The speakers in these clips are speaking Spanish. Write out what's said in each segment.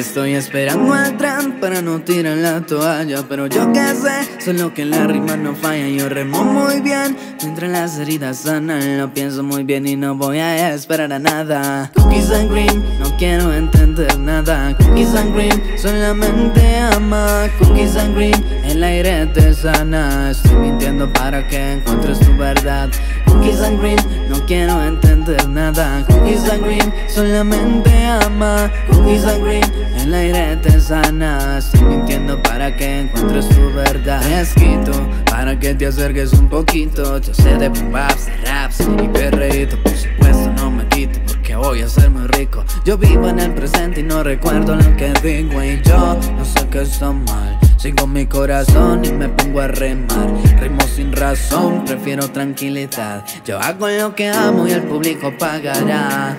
Estoy esperando al tren para no tirar la toalla Pero yo qué sé, solo que la rima no falla. Yo remo muy bien, mientras las heridas sanan Lo pienso muy bien y no voy a esperar a nada. Cookies and cream, no quiero entender nada. Cookies and cream, solamente ama. Cookies and cream, el aire te sana. Estoy mintiendo para que encuentres tu verdad. Cookies and cream, no quiero entender nada. Cookies and cream, solamente ama. Cookies and cream el aire te sana, estoy mintiendo para que encuentres tu verdad. Escrito para que te acerques un poquito. Yo sé de boom de raps y perreíto Por supuesto no me quito porque voy a ser muy rico. Yo vivo en el presente y no recuerdo lo que digo. Y yo no sé qué está mal Sigo mi corazón y me pongo a remar. Rimo sin razón, prefiero tranquilidad. Yo hago lo que amo y el público pagará.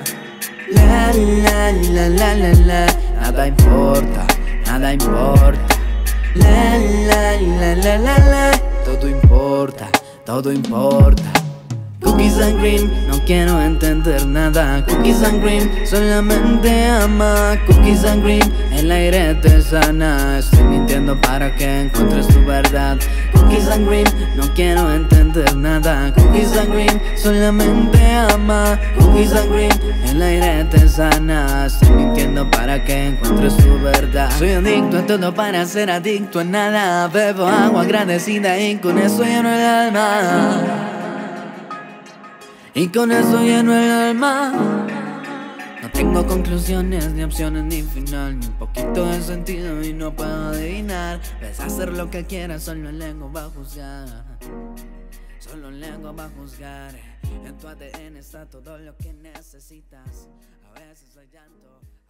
La la la la la la. Nada importa, nada importa. La la la la la la, todo importa, todo importa. Cookies and cream, no quiero entender nada. Cookies and cream, solamente ama Cookies and cream, el aire te sana. Estoy mintiendo para que encuentres tu verdad. Cookies and cream, no quiero entender nada. Cookies and cream, solamente ama Cookies and cream, el aire te sana. Estoy mintiendo para que encuentres tu verdad. Soy adicto a todo para ser adicto a nada. Bebo agua agradecida y con eso lleno el alma y con eso lleno el alma. No tengo conclusiones, ni opciones, ni final, ni un poquito de sentido y no puedo adivinar. Ves hacer lo que quieras, solo el lengua va a juzgar. Solo el lengua va a juzgar. En tu ADN está todo lo que necesitas. A veces hay llanto.